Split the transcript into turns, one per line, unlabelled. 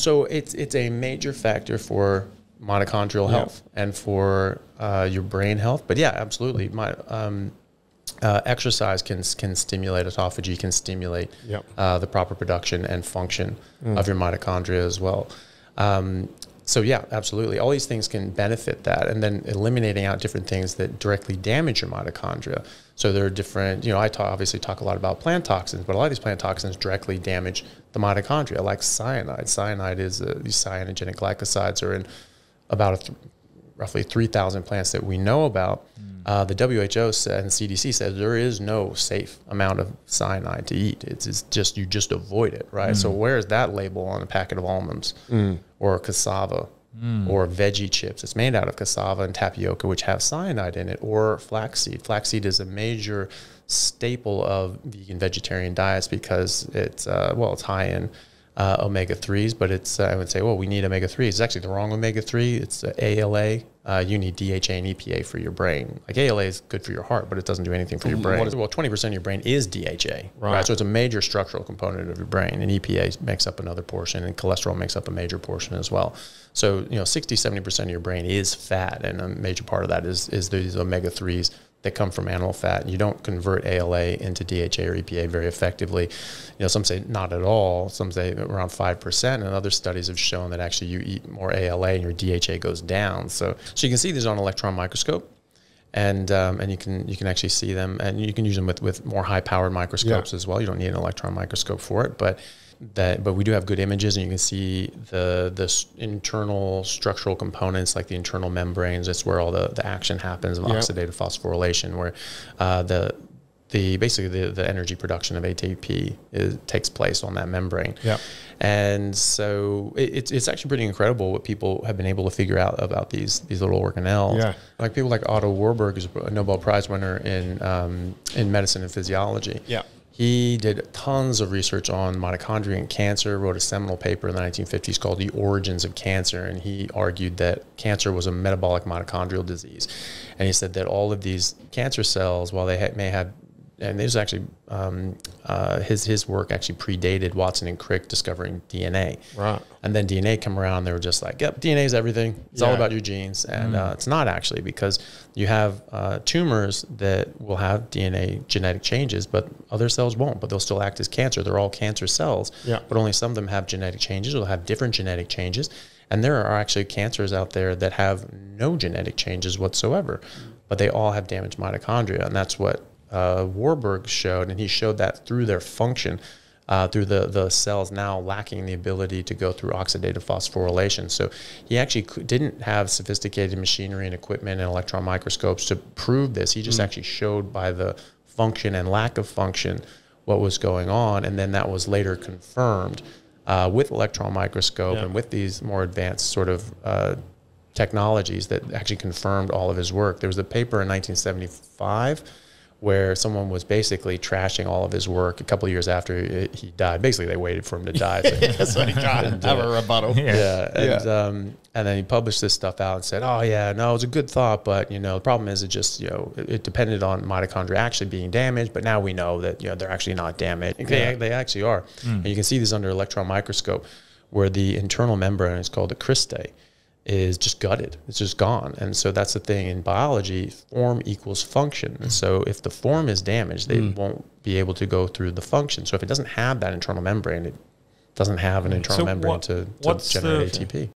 So it's it's a major factor for mitochondrial
Yeah.
health and for uh, your brain health. But yeah, absolutely. My um, uh, exercise can can stimulate autophagy, can stimulate
Yep.
uh, the proper production and function of your mitochondria as well. Um, so yeah, absolutely. All these things can benefit that, and then eliminating out different things that directly damage your mitochondria. So there are different. You know, I talk, obviously talk a lot about plant toxins, but a lot of these plant toxins directly damage the mitochondria, like cyanide. Cyanide is uh, these cyanogenic glycosides are in about th- roughly 3,000 plants that we know about. Uh, the WHO said, and CDC says there is no safe amount of cyanide to eat. It's, it's just you just avoid it, right? So where is that label on a packet of almonds or cassava or veggie chips? It's made out of cassava and tapioca, which have cyanide in it, or flaxseed. Flaxseed is a major staple of vegan vegetarian diets because it's uh, well, it's high in uh, omega threes, but it's uh, I would say, well, we need omega threes. It's actually the wrong omega three. It's uh, ALA. Uh, you need DHA and EPA for your brain. Like ALA is good for your heart, but it doesn't do anything for your brain. well, twenty percent of your brain is DHA, right. So it's a major structural component of your brain, and EPA makes up another portion, and cholesterol makes up a major portion as well. So you know, 60, 70 percent of your brain is fat, and a major part of that is is these omega threes that come from animal fat. You don't convert ALA into DHA or EPA very effectively. You know, some say not at all. Some say around five percent, and other studies have shown that actually you eat more ALA and your DHA goes down. So, so you can see these on electron microscope. And um, and you can you can actually see them, and you can use them with, with more high powered microscopes
Yeah.
as well. You don't need an electron microscope for it, but that but we do have good images, and you can see the the internal structural components like the internal membranes. That's where all the, the action happens of
Yeah.
oxidative phosphorylation, where uh, the the basically the, the energy production of ATP is, takes place on that membrane.
Yeah.
And so it, it's, it's actually pretty incredible what people have been able to figure out about these these little organelles.
Yeah.
Like people like Otto Warburg is a Nobel Prize winner in um, in medicine and physiology.
Yeah.
He did tons of research on mitochondria and cancer, wrote a seminal paper in the 1950s called The Origins of Cancer. And he argued that cancer was a metabolic mitochondrial disease. And he said that all of these cancer cells, while they ha- may have and this actually um, uh, his his work actually predated Watson and Crick discovering DNA.
Right.
And then DNA come around, they were just like, "Yep, DNA is everything. It's all about your genes." And uh, it's not actually because you have uh, tumors that will have DNA genetic changes, but other cells won't. But they'll still act as cancer. They're all cancer cells.
Yeah.
But only some of them have genetic changes. They'll have different genetic changes. And there are actually cancers out there that have no genetic changes whatsoever, but they all have damaged mitochondria, and that's what uh, Warburg showed, and he showed that through their function, uh, through the the cells now lacking the ability to go through oxidative phosphorylation. So he actually didn't have sophisticated machinery and equipment and electron microscopes to prove this. He just actually showed by the function and lack of function what was going on, and then that was later confirmed uh, with electron microscope
Yeah.
and with these more advanced sort of uh, technologies that actually confirmed all of his work. There was a paper in 1975 where someone was basically trashing all of his work a couple of years after he he died. Basically, they waited for him to die. So
That's what he got.
And,
Have
uh,
a rebuttal.
yeah, and
Yeah.
um, and then he published this stuff out and said, "Oh yeah, no, it was a good thought, but you know, the problem is it just you know it, it depended on mitochondria actually being damaged, but now we know that you know they're actually not damaged. They,
Yeah.
they actually are, and you can see these under electron microscope, where the internal membrane is called the cristae." Is just gutted. It's just gone. And so that's the thing in biology, form equals function. And so if the form is damaged, they hmm. won't be able to go through the function. So if it doesn't have that internal membrane, it doesn't have an hmm. internal
So
membrane
what-
to, to generate
the-
ATP.